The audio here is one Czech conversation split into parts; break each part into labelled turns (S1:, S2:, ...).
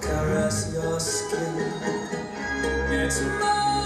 S1: caress your skin. It's more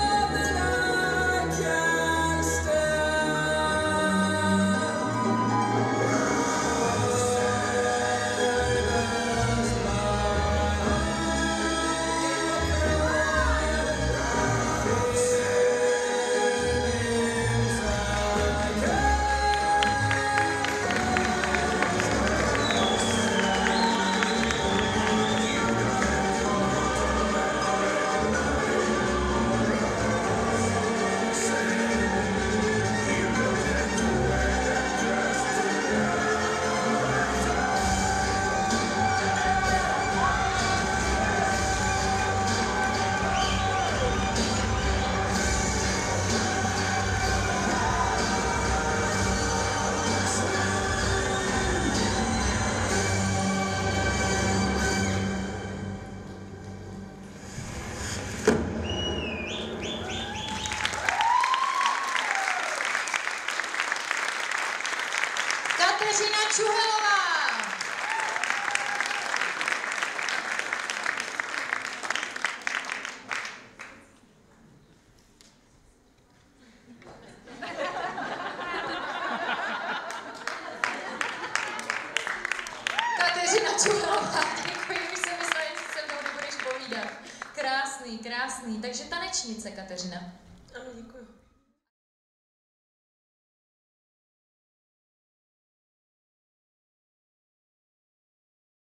S2: Kateřina Čuhelová. Kateřina Čuhelová, děkuji, už jsem myslela, že se mnou nebudeš povídat. Krásný, krásný. Takže tanečnice, Kateřina.
S3: Ano, děkuji.